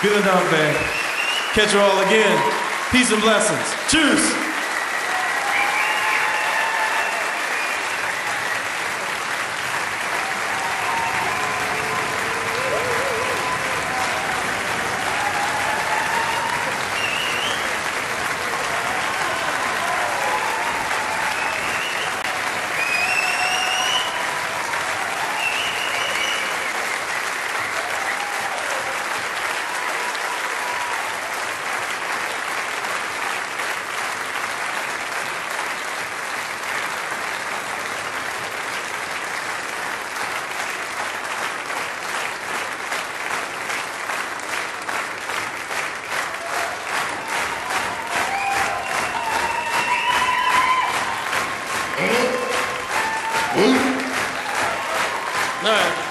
Vielen Dank, man. Catch you all again. Peace and blessings. Tschüss. Да.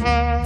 Thank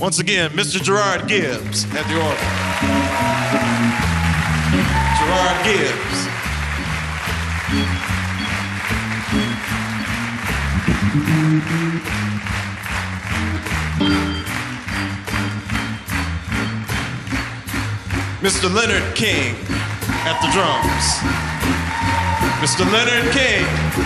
Once again, Mr. Gerard Gibbs at the organ. Gerard Gibbs. Mr. Leonard King at the drums. Mr. Leonard King.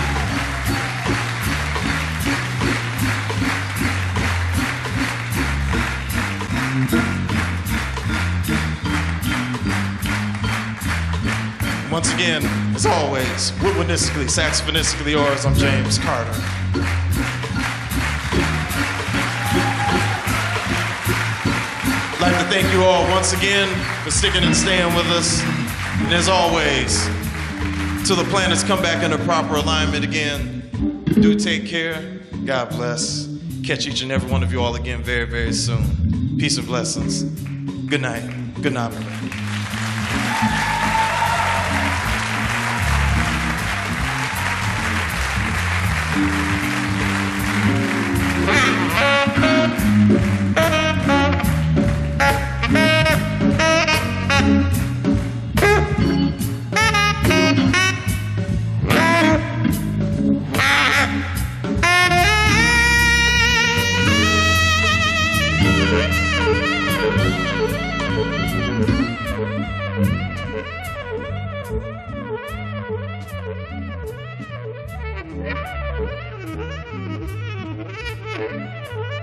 Once again, as always, woodwindistically, saxophonistically, yours, I'm James Carter. I'd like to thank you all once again for sticking and staying with us. And as always, till the planets come back into proper alignment again, do take care. God bless. Catch each and every one of you all again very, very soon. Peace and blessings. Good night. Good night. Thank you.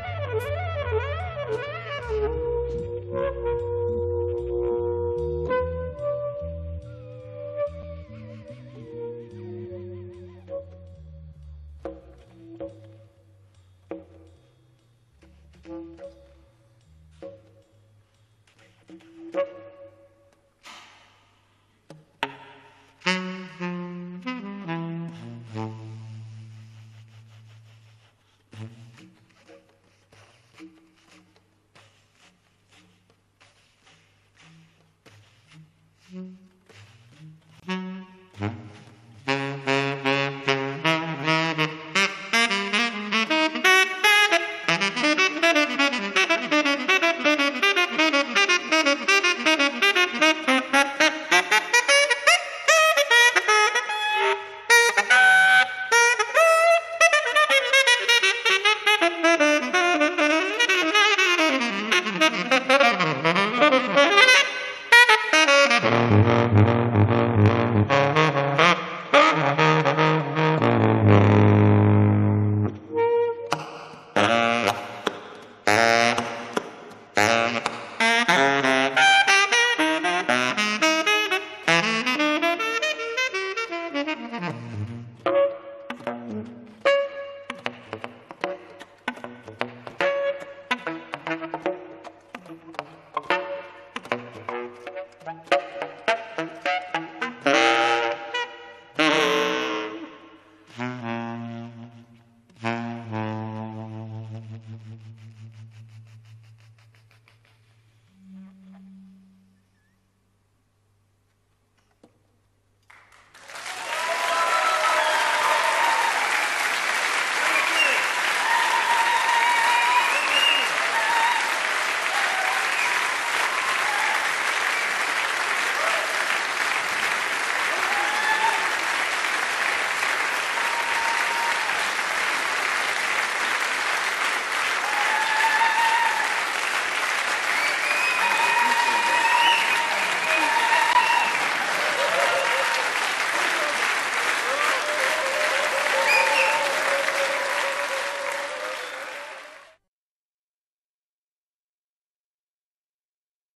Mm-hmm.